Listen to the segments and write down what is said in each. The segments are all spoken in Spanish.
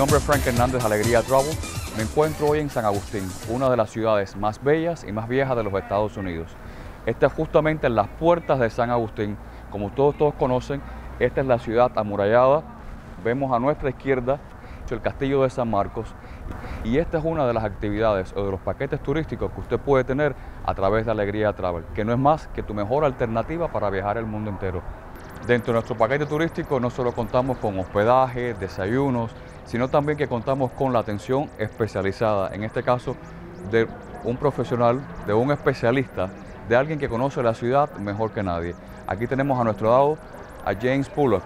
Nombre es Frank Hernández Alegría Travel. Me encuentro hoy en San Agustín, una de las ciudades más bellas y más viejas de los Estados Unidos. Esta es justamente en las puertas de San Agustín. Como todos, todos conocen, esta es la ciudad amurallada. Vemos a nuestra izquierda el castillo de San Marcos y esta es una de las actividades o de los paquetes turísticos que usted puede tener a través de Alegría Travel, que no es más que tu mejor alternativa para viajar el mundo entero. Dentro de nuestro paquete turístico no solo contamos con hospedaje, desayunos, sino también que contamos con la atención especializada, en este caso de un profesional, de un especialista, de alguien que conoce la ciudad mejor que nadie. Aquí tenemos a nuestro lado a James Bullock.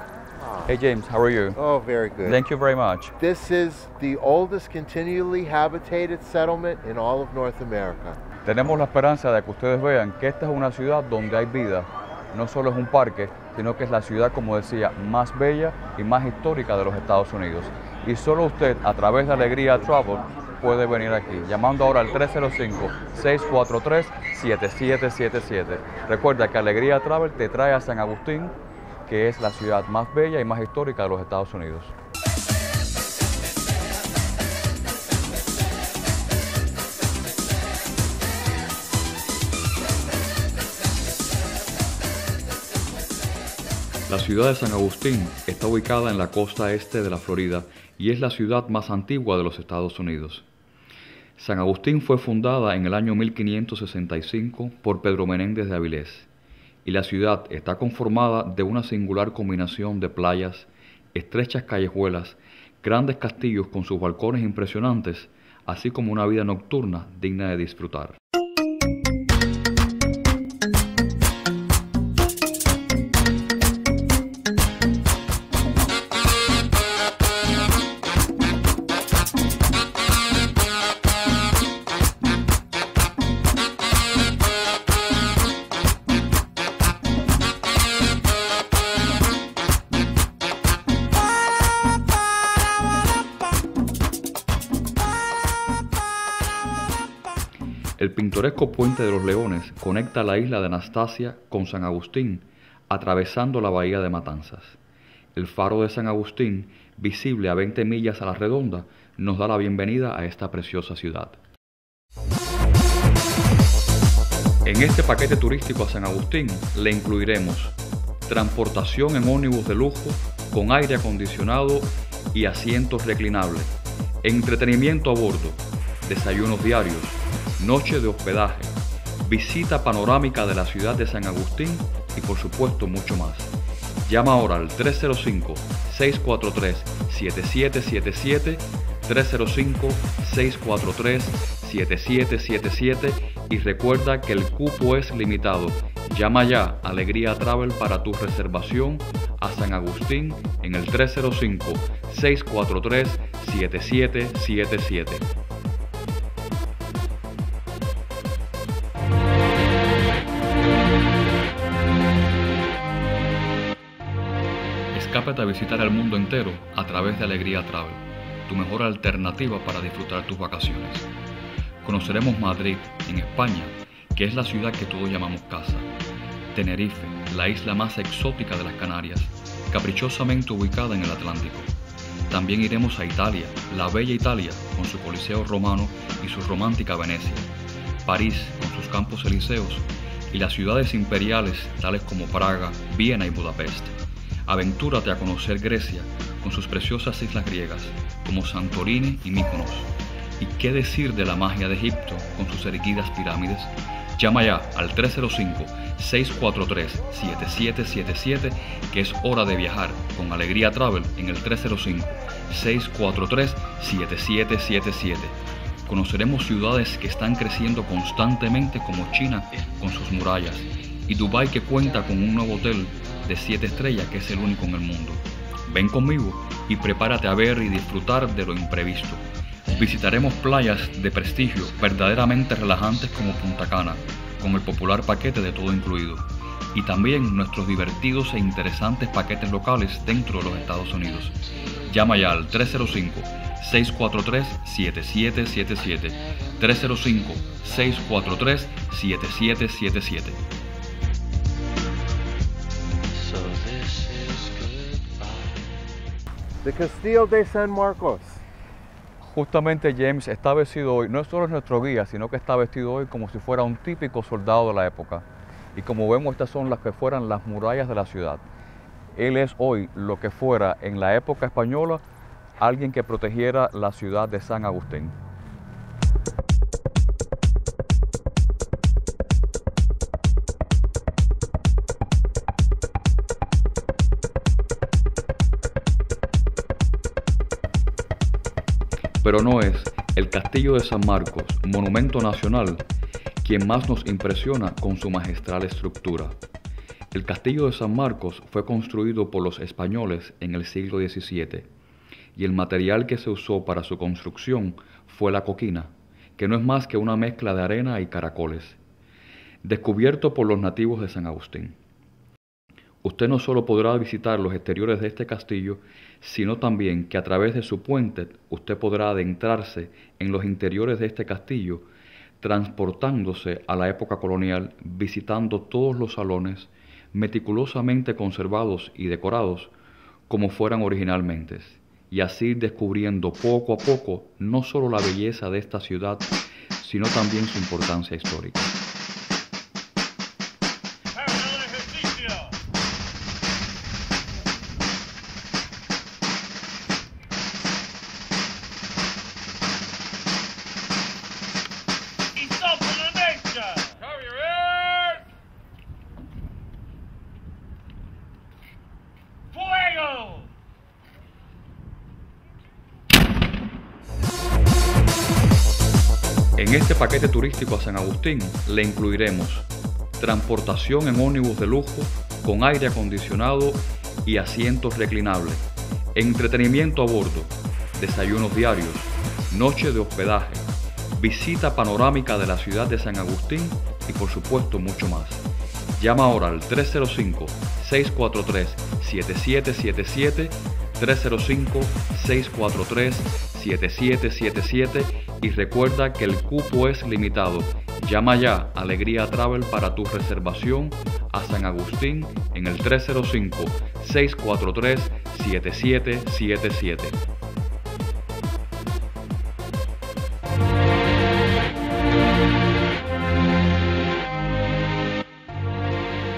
Hey James, how are you? Oh, very good. Thank you very much. This is the oldest continually habitated settlement in all of North America. Tenemos la esperanza de que ustedes vean que esta es una ciudad donde hay vida. No solo es un parque, sino que es la ciudad, como decía, más bella y más histórica de los Estados Unidos. Y solo usted, a través de Alegría Travel, puede venir aquí, llamando ahora al 305-643-7777. Recuerda que Alegría Travel te trae a San Agustín, que es la ciudad más bella y más histórica de los Estados Unidos. La ciudad de San Agustín está ubicada en la costa este de la Florida y es la ciudad más antigua de los Estados Unidos. San Agustín fue fundada en el año 1565 por Pedro Menéndez de Avilés y la ciudad está conformada de una singular combinación de playas, estrechas callejuelas, grandes castillos con sus balcones impresionantes, así como una vida nocturna digna de disfrutar. Pintoresco puente de los Leones conecta la isla de Anastasia con San Agustín, atravesando la bahía de Matanzas. El faro de San Agustín, visible a 20 millas a la redonda, nos da la bienvenida a esta preciosa ciudad. En este paquete turístico a San Agustín le incluiremos transportación en ómnibus de lujo con aire acondicionado y asientos reclinables, entretenimiento a bordo, desayunos diarios, noche de hospedaje, visita panorámica de la ciudad de San Agustín y por supuesto mucho más. Llama ahora al 305-643-7777, 305-643-7777 y recuerda que el cupo es limitado. Llama ya Alegría Travel para tu reservación a San Agustín en el 305-643-7777. Escápate a visitar el mundo entero a través de Alegría Travel, tu mejor alternativa para disfrutar tus vacaciones. Conoceremos Madrid, en España, que es la ciudad que todos llamamos casa. Tenerife, la isla más exótica de las Canarias, caprichosamente ubicada en el Atlántico. También iremos a Italia, la bella Italia, con su Coliseo romano y su romántica Venecia. París, con sus campos elíseos, y las ciudades imperiales tales como Praga, Viena y Budapest. Aventúrate a conocer Grecia con sus preciosas islas griegas como Santorini y Mykonos. ¿Y qué decir de la magia de Egipto con sus erguidas pirámides? Llama ya al 305-643-7777 que es hora de viajar con Alegría Travel en el 305-643-7777. Conoceremos ciudades que están creciendo constantemente como China con sus murallas y Dubái que cuenta con un nuevo hotel de 7 estrellas que es el único en el mundo. Ven conmigo y prepárate a ver y disfrutar de lo imprevisto. Visitaremos playas de prestigio verdaderamente relajantes como Punta Cana, con el popular paquete de todo incluido, y también nuestros divertidos e interesantes paquetes locales dentro de los Estados Unidos. Llama ya al 305-643-7777. 305-643-7777. The Castillo de San Marcos. Justamente James está vestido hoy, no solo es nuestro guía, sino que está vestido hoy como si fuera un típico soldado de la época. Y como vemos, estas son las que fueran las murallas de la ciudad. Él es hoy lo que fuera en la época española alguien que protegiera la ciudad de San Agustín. Pero no es el Castillo de San Marcos, monumento nacional, quien más nos impresiona con su magistral estructura. El Castillo de San Marcos fue construido por los españoles en el siglo XVII y el material que se usó para su construcción fue la coquina, que no es más que una mezcla de arena y caracoles, descubierto por los nativos de San Agustín. Usted no solo podrá visitar los exteriores de este castillo, sino también que a través de su puente usted podrá adentrarse en los interiores de este castillo, transportándose a la época colonial, visitando todos los salones meticulosamente conservados y decorados como fueran originalmente, y así descubriendo poco a poco no solo la belleza de esta ciudad, sino también su importancia histórica. Este paquete turístico a San Agustín le incluiremos transportación en ómnibus de lujo con aire acondicionado y asientos reclinables, entretenimiento a bordo, desayunos diarios, noche de hospedaje, visita panorámica de la ciudad de San Agustín y por supuesto mucho más. Llama ahora al 305-643-7777, 305-643-7777 y recuerda que el cupo es limitado. Llama ya a Alegría Travel para tu reservación a San Agustín en el 305-643-7777.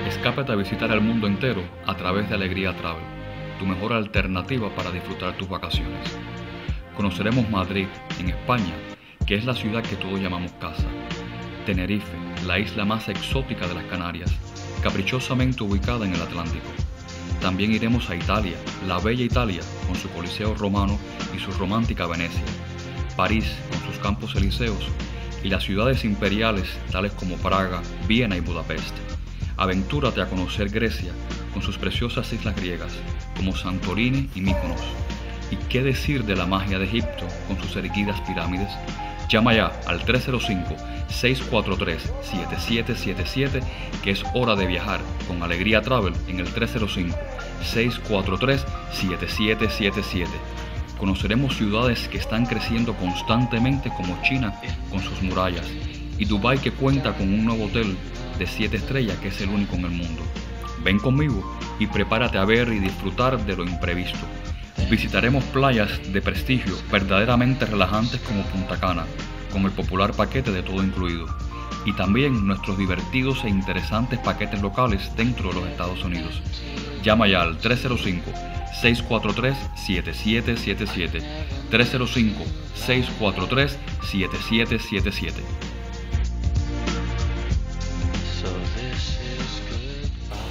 Escápate a visitar el mundo entero a través de Alegría Travel, tu mejor alternativa para disfrutar tus vacaciones. Conoceremos Madrid, en España, que es la ciudad que todos llamamos casa. Tenerife, la isla más exótica de las Canarias, caprichosamente ubicada en el Atlántico. También iremos a Italia, la bella Italia, con su Coliseo romano y su romántica Venecia. París, con sus campos elíseos, y las ciudades imperiales tales como Praga, Viena y Budapest. Aventúrate a conocer Grecia, con sus preciosas islas griegas, como Santorini y Mykonos. ¿Y qué decir de la magia de Egipto, con sus erguidas pirámides? Llama ya al 305-643-7777, que es hora de viajar con Alegría Travel en el 305-643-7777. Conoceremos ciudades que están creciendo constantemente como China con sus murallas y Dubái que cuenta con un nuevo hotel de 7 estrellas que es el único en el mundo. Ven conmigo y prepárate a ver y disfrutar de lo imprevisto. Visitaremos playas de prestigio verdaderamente relajantes como Punta Cana, con el popular paquete de todo incluido, y también nuestros divertidos e interesantes paquetes locales dentro de los Estados Unidos. Llama ya al 305-643-7777. 305-643-7777.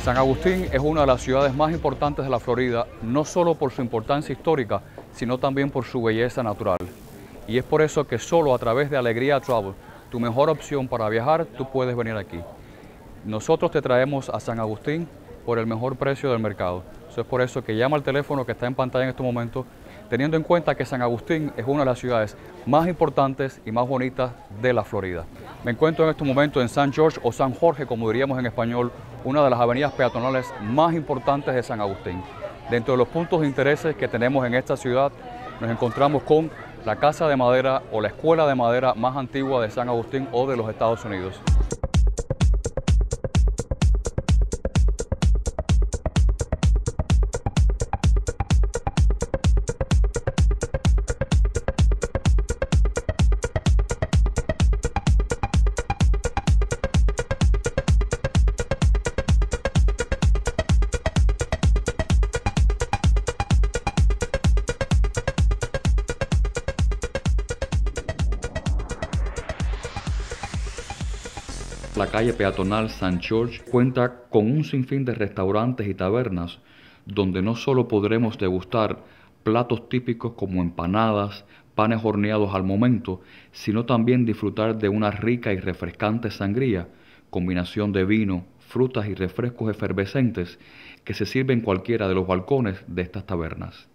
San Agustín es una de las ciudades más importantes de la Florida, no solo por su importancia histórica, sino también por su belleza natural. Y es por eso que solo a través de Alegría Travel, tu mejor opción para viajar, tú puedes venir aquí. Nosotros te traemos a San Agustín por el mejor precio del mercado. Es por eso que llama al teléfono que está en pantalla en este momento, teniendo en cuenta que San Agustín es una de las ciudades más importantes y más bonitas de la Florida. Me encuentro en este momento en San George o San Jorge, como diríamos en español, una de las avenidas peatonales más importantes de San Agustín. Dentro de los puntos de interés que tenemos en esta ciudad, nos encontramos con la Casa de Madera o la Escuela de Madera más antigua de San Agustín o de los Estados Unidos. La calle peatonal St. George cuenta con un sinfín de restaurantes y tabernas donde no solo podremos degustar platos típicos como empanadas, panes horneados al momento, sino también disfrutar de una rica y refrescante sangría, combinación de vino, frutas y refrescos efervescentes que se sirven en cualquiera de los balcones de estas tabernas.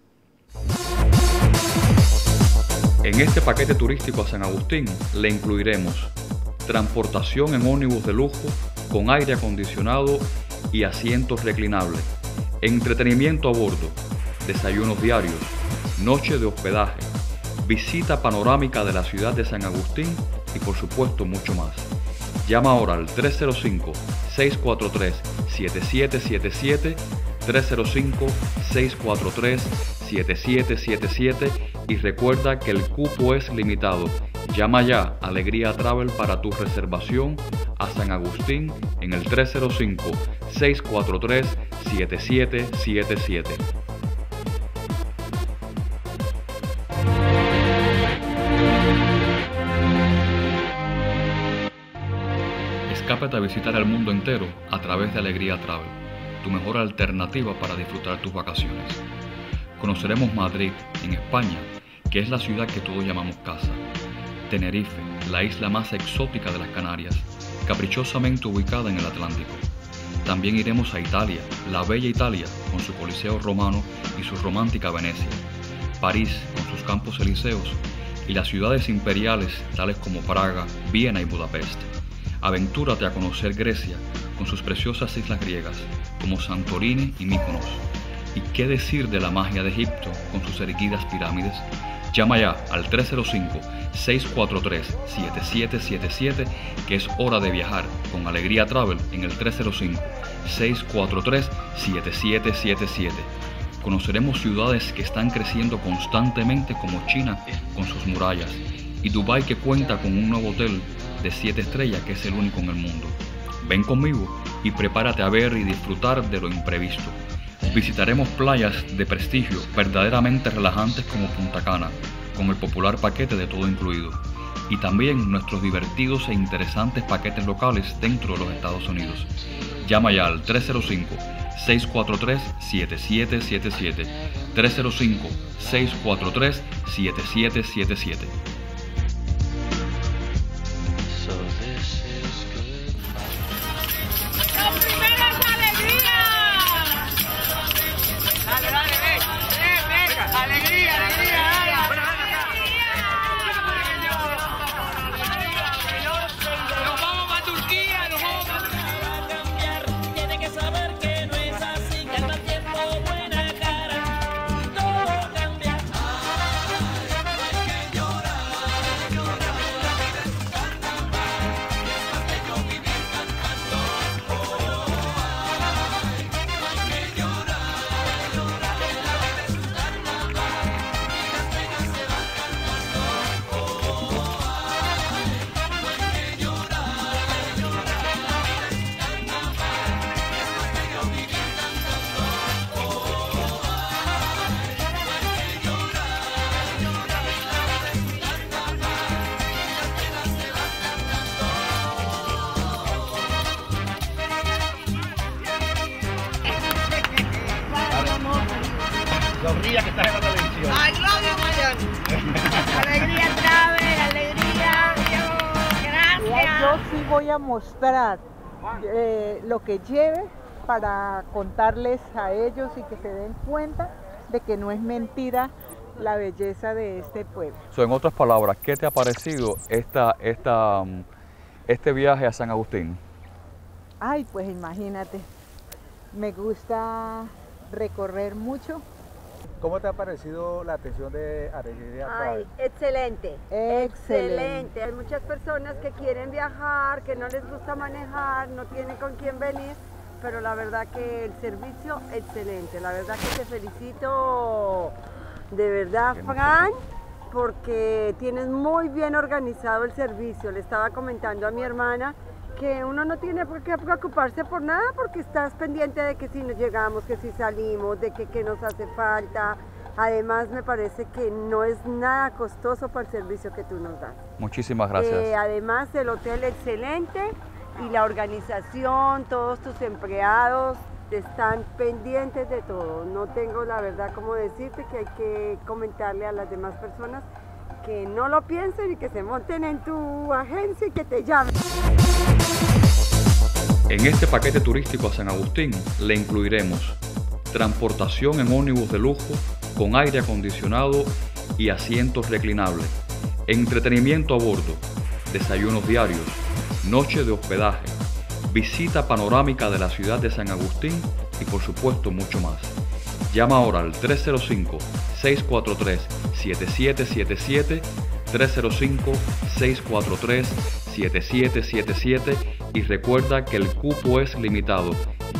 En este paquete turístico a San Agustín le incluiremos transportación en ómnibus de lujo con aire acondicionado y asientos reclinables, entretenimiento a bordo, desayunos diarios, noche de hospedaje, visita panorámica de la ciudad de San Agustín y por supuesto mucho más. Llama ahora al 305-643-7777, 305-643-7777 y recuerda que el cupo es limitado. Llama ya Alegría Travel para tu reservación a San Agustín en el 305-643-7777. Escápate a visitar el mundo entero a través de Alegría Travel, tu mejor alternativa para disfrutar tus vacaciones. Conoceremos Madrid, en España, que es la ciudad que todos llamamos casa. Tenerife, la isla más exótica de las Canarias, caprichosamente ubicada en el Atlántico. También iremos a Italia, la bella Italia, con su Coliseo romano y su romántica Venecia. París, con sus campos elíseos, y las ciudades imperiales tales como Praga, Viena y Budapest. Aventúrate a conocer Grecia con sus preciosas islas griegas como Santorini y Mykonos. ¿Y qué decir de la magia de Egipto con sus erguidas pirámides? Llama ya al 305-643-7777 que es hora de viajar con Alegría Travel en el 305-643-7777. Conoceremos ciudades que están creciendo constantemente como China con sus murallas y Dubái que cuenta con un nuevo hotel de 7 estrellas que es el único en el mundo. Ven conmigo y prepárate a ver y disfrutar de lo imprevisto. Visitaremos playas de prestigio verdaderamente relajantes como Punta Cana, con el popular paquete de todo incluido, y también nuestros divertidos e interesantes paquetes locales dentro de los Estados Unidos. Llama ya al 305-643-7777. 305-643-7777. Mostrar eh, lo que lleve para contarles a ellos y que se den cuenta de que no es mentira la belleza de este pueblo. So, en otras palabras, ¿qué te ha parecido esta, esta, um, este viaje a San Agustín? Ay, pues imagínate, me gusta recorrer mucho. ¿Cómo te ha parecido la atención de Alegría Ay, excelente. Excelente. Hay muchas personas que quieren viajar, que no les gusta manejar, no tienen con quién venir, pero la verdad que el servicio excelente. La verdad que te felicito de verdad, Fran, porque tienes muy bien organizado el servicio. Le estaba comentando a mi hermana que uno no tiene por qué preocuparse por nada porque estás pendiente de que si nos llegamos, que si salimos, de que qué nos hace falta. Además me parece que no es nada costoso para el servicio que tú nos das. Muchísimas gracias. Eh, además el hotel excelente, y la organización, todos tus empleados están pendientes de todo. No tengo la verdad como decirte que hay que comentarle a las demás personas que no lo piensen y que se monten en tu agencia y que te llamen. En este paquete turístico a San Agustín le incluiremos transportación en ómnibus de lujo con aire acondicionado y asientos reclinables, entretenimiento a bordo, desayunos diarios, noche de hospedaje, visita panorámica de la ciudad de San Agustín y por supuesto mucho más. Llama ahora al 305-643-7777, 305-643-7777 y recuerda que el cupo es limitado.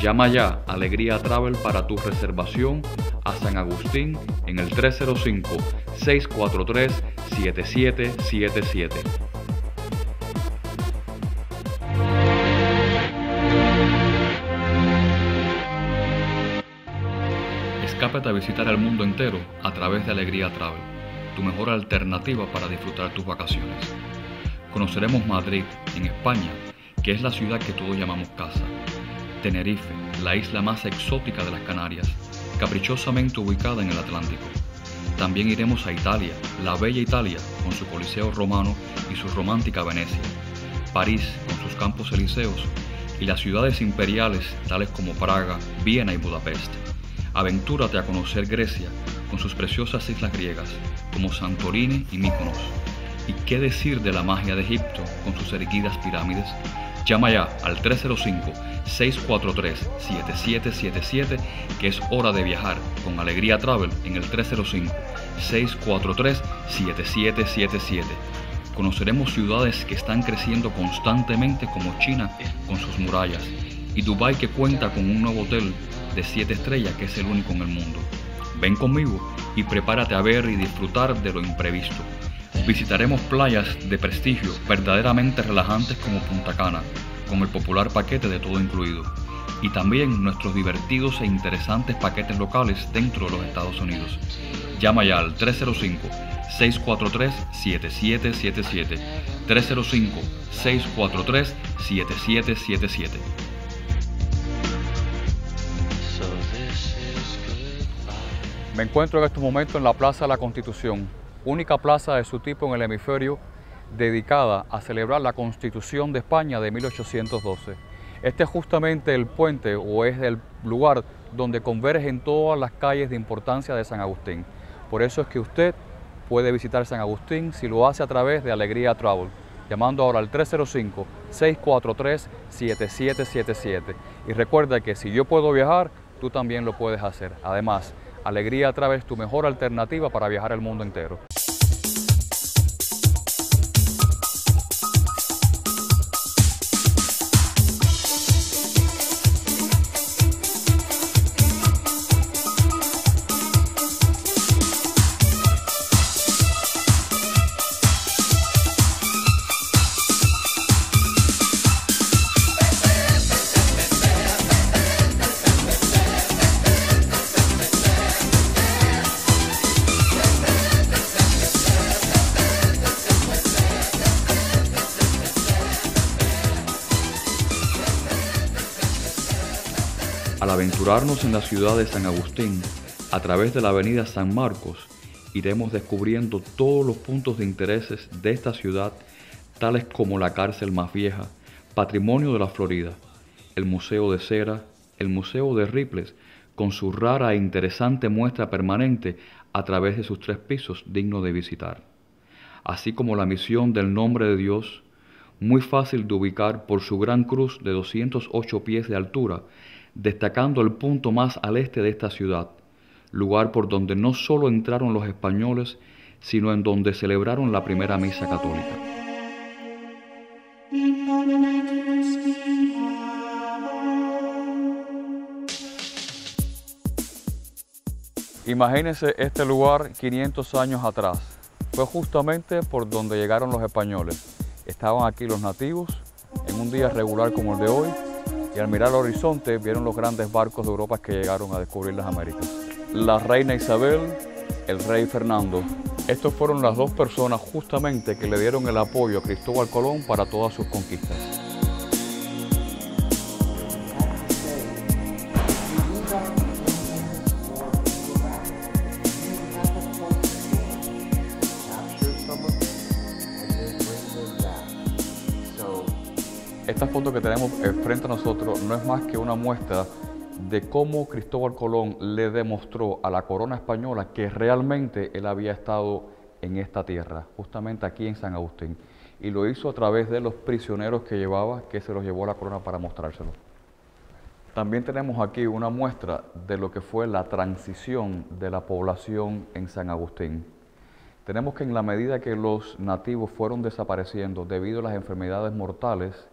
Llama ya Alegría Travel para tu reservación a San Agustín en el 305-643-7777. Escápate a visitar el mundo entero a través de Alegría Travel, tu mejor alternativa para disfrutar tus vacaciones. Conoceremos Madrid, en España, que es la ciudad que todos llamamos casa. Tenerife, la isla más exótica de las Canarias, caprichosamente ubicada en el Atlántico. También iremos a Italia, la bella Italia, con su Coliseo romano y su romántica Venecia. París, con sus campos elíseos, y las ciudades imperiales tales como Praga, Viena y Budapest. Aventúrate a conocer Grecia con sus preciosas islas griegas como Santorini y Mykonos. ¿Y qué decir de la magia de Egipto con sus erguidas pirámides? Llama ya al 305-643-7777 que es hora de viajar con Alegría Travel en el 305-643-7777. Conoceremos ciudades que están creciendo constantemente como China con sus murallas y Dubái que cuenta con un nuevo hotel de 7 estrellas que es el único en el mundo. Ven conmigo y prepárate a ver y disfrutar de lo imprevisto. Visitaremos playas de prestigio verdaderamente relajantes como Punta Cana, con el popular paquete de todo incluido, y también nuestros divertidos e interesantes paquetes locales dentro de los Estados Unidos. Llama ya al 305-643-7777. 305-643-7777. Me encuentro en este momento en la Plaza de la Constitución, única plaza de su tipo en el hemisferio dedicada a celebrar la Constitución de España de 1812. Este es justamente el puente o es el lugar donde convergen todas las calles de importancia de San Agustín. Por eso es que usted puede visitar San Agustín si lo hace a través de Alegría Travel, llamando ahora al 305-643-7777. Y recuerda que si yo puedo viajar, tú también lo puedes hacer. Además, Alegría a través tu mejor alternativa para viajar el mundo entero. Aventurarnos en la ciudad de San Agustín, a través de la avenida San Marcos, iremos descubriendo todos los puntos de intereses de esta ciudad, tales como la cárcel más vieja, patrimonio de la Florida, el Museo de Cera, el Museo de Ripley, con su rara e interesante muestra permanente a través de sus tres pisos digno de visitar, así como la misión del nombre de Dios, muy fácil de ubicar por su gran cruz de 208 pies de altura, destacando el punto más al este de esta ciudad, lugar por donde no solo entraron los españoles, sino en donde celebraron la primera misa católica. Imagínense este lugar 500 años atrás. Fue justamente por donde llegaron los españoles. Estaban aquí los nativos en un día regular como el de hoy y al mirar al horizonte vieron los grandes barcos de Europa que llegaron a descubrir las Américas. La reina Isabel, el rey Fernando. Estos fueron las dos personas justamente que le dieron el apoyo a Cristóbal Colón para todas sus conquistas. Que tenemos frente a nosotros no es más que una muestra de cómo Cristóbal Colón le demostró a la corona española que realmente él había estado en esta tierra, justamente aquí en San Agustín. Y lo hizo a través de los prisioneros que llevaba, que se los llevó a la corona para mostrárselo. También tenemos aquí una muestra de lo que fue la transición de la población en San Agustín. Tenemos que en la medida que los nativos fueron desapareciendo debido a las enfermedades mortales,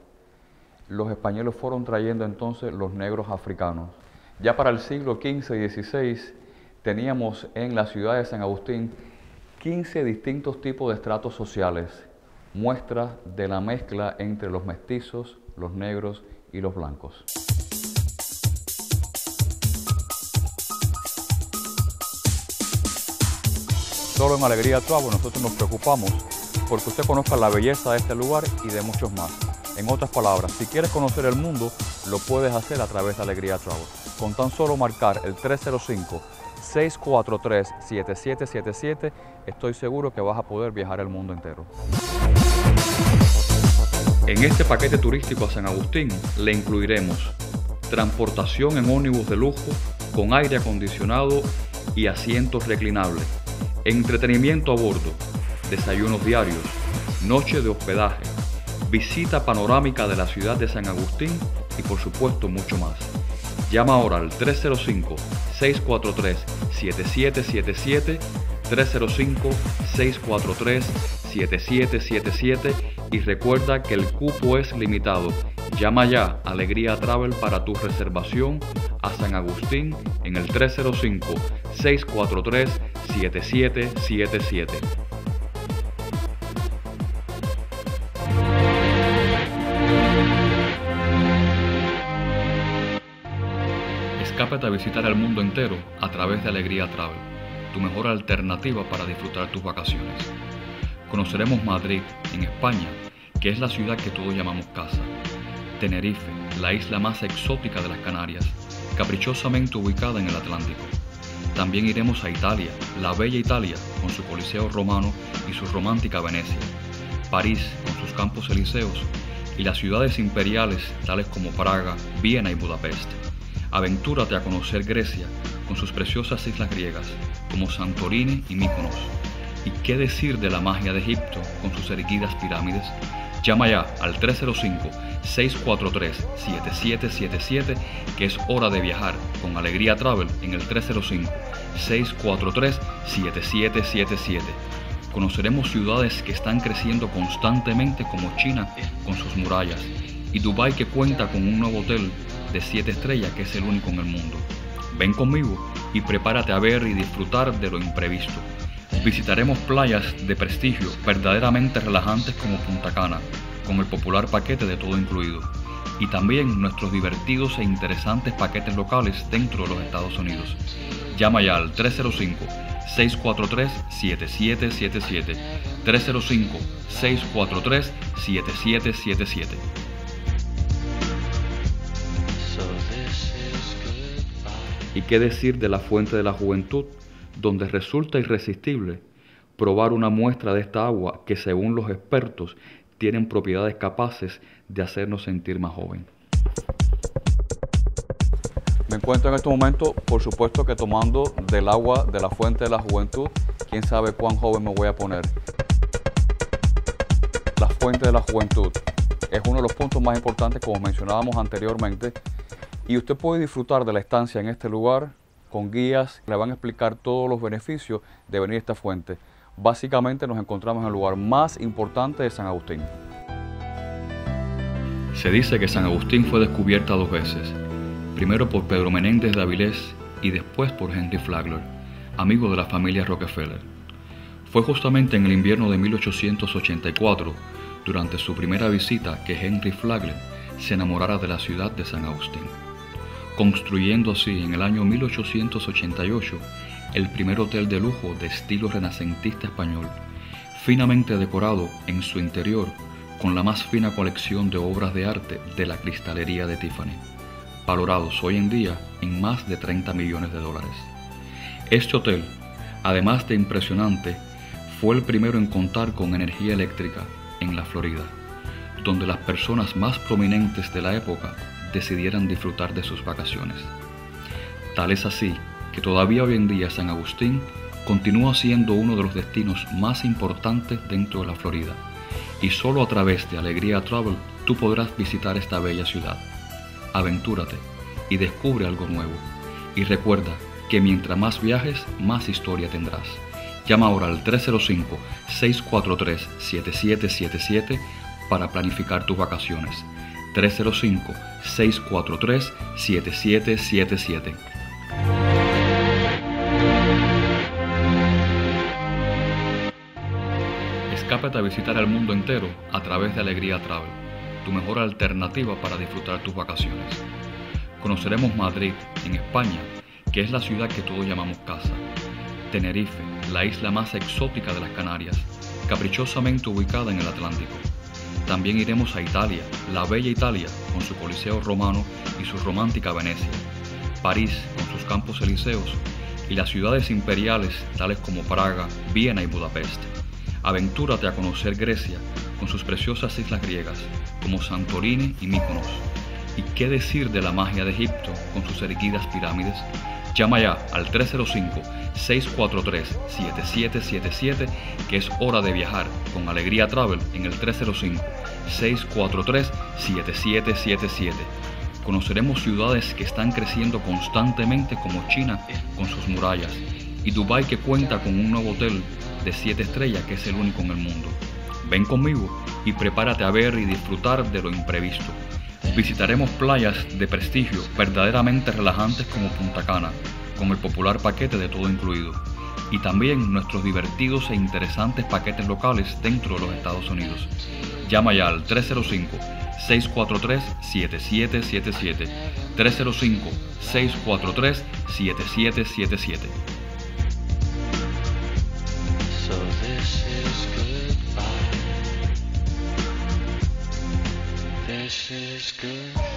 los españoles fueron trayendo entonces los negros africanos. Ya para el siglo XV y XVI teníamos en la ciudad de San Agustín 15 distintos tipos de estratos sociales, muestra de la mezcla entre los mestizos, los negros y los blancos. Solo en Alegría Travel nosotros nos preocupamos porque usted conozca la belleza de este lugar y de muchos más. En otras palabras, si quieres conocer el mundo, lo puedes hacer a través de Alegría Travel. Con tan solo marcar el 305-643-7777, estoy seguro que vas a poder viajar el mundo entero. En este paquete turístico a San Agustín le incluiremos transportación en ómnibus de lujo con aire acondicionado y asientos reclinables, entretenimiento a bordo, desayunos diarios, noche de hospedaje, visita panorámica de la ciudad de San Agustín y por supuesto mucho más. Llama ahora al 305-643-7777, 305-643-7777 y recuerda que el cupo es limitado. Llama ya Alegría Travel para tu reservación a San Agustín en el 305-643-7777. Escápate a visitar el mundo entero a través de Alegría Travel, tu mejor alternativa para disfrutar tus vacaciones. Conoceremos Madrid, en España, que es la ciudad que todos llamamos casa. Tenerife, la isla más exótica de las Canarias, caprichosamente ubicada en el Atlántico. También iremos a Italia, la bella Italia, con su Coliseo romano y su romántica Venecia. París, con sus campos elíseos, y las ciudades imperiales tales como Praga, Viena y Budapest. Aventúrate a conocer Grecia con sus preciosas islas griegas como Santorini y Mykonos. ¿Y qué decir de la magia de Egipto con sus erguidas pirámides? Llama ya al 305-643-7777 que es hora de viajar con Alegría Travel en el 305-643-7777. Conoceremos ciudades que están creciendo constantemente como China con sus murallas y Dubái que cuenta con un nuevo hotel de 7 estrellas que es el único en el mundo. Ven conmigo y prepárate a ver y disfrutar de lo imprevisto. Visitaremos playas de prestigio verdaderamente relajantes como Punta Cana, con el popular paquete de todo incluido, y también nuestros divertidos e interesantes paquetes locales dentro de los Estados Unidos. Llama ya al 305-643-7777. 305-643-7777. ¿Y qué decir de la fuente de la juventud, donde resulta irresistible probar una muestra de esta agua que según los expertos tienen propiedades capaces de hacernos sentir más joven? Me encuentro en este momento, por supuesto que tomando del agua de la fuente de la juventud, quién sabe cuán joven me voy a poner. La fuente de la juventud es uno de los puntos más importantes, como mencionábamos anteriormente, y usted puede disfrutar de la estancia en este lugar con guías que le van a explicar todos los beneficios de venir a esta fuente. Básicamente nos encontramos en el lugar más importante de San Agustín. Se dice que San Agustín fue descubierta dos veces, primero por Pedro Menéndez de Avilés y después por Henry Flagler, amigo de la familia Rockefeller. Fue justamente en el invierno de 1884, durante su primera visita, que Henry Flagler se enamorara de la ciudad de San Agustín construyendo así en el año 1888 el primer hotel de lujo de estilo renacentista español, finamente decorado en su interior con la más fina colección de obras de arte de la cristalería de Tiffany, valorados hoy en día en más de 30 millones de dólares. Este hotel, además de impresionante, fue el primero en contar con energía eléctrica en la Florida donde las personas más prominentes de la época decidieran disfrutar de sus vacaciones. Tal es así que todavía hoy en día San Agustín continúa siendo uno de los destinos más importantes dentro de la Florida y solo a través de Alegría Travel tú podrás visitar esta bella ciudad. Aventúrate y descubre algo nuevo. Y recuerda que mientras más viajes, más historia tendrás. Llama ahora al 305-643-7777 para planificar tus vacaciones. 305-643-7777. Escápate a visitar el mundo entero a través de Alegría Travel, tu mejor alternativa para disfrutar tus vacaciones. Conoceremos Madrid, en España, que es la ciudad que todos llamamos casa. Tenerife, la isla más exótica de las Canarias, caprichosamente ubicada en el Atlántico. También iremos a Italia, la bella Italia, con su Coliseo romano y su romántica Venecia. París, con sus campos elíseos, y las ciudades imperiales tales como Praga, Viena y Budapest. Aventúrate a conocer Grecia con sus preciosas islas griegas como Santorini y Mykonos. ¿Y qué decir de la magia de Egipto con sus erguidas pirámides? Llama ya al 305-643-7777 que es hora de viajar con Alegría Travel en el 305-643-7777. Conoceremos ciudades que están creciendo constantemente como China con sus murallas y Dubái que cuenta con un nuevo hotel de 7 estrellas que es el único en el mundo. Ven conmigo y prepárate a ver y disfrutar de lo imprevisto. Visitaremos playas de prestigio verdaderamente relajantes como Punta Cana, con el popular paquete de todo incluido, y también nuestros divertidos e interesantes paquetes locales dentro de los Estados Unidos. Llama ya al 305-643-7777. 305-643-7777. Goodbye. This is goodbye.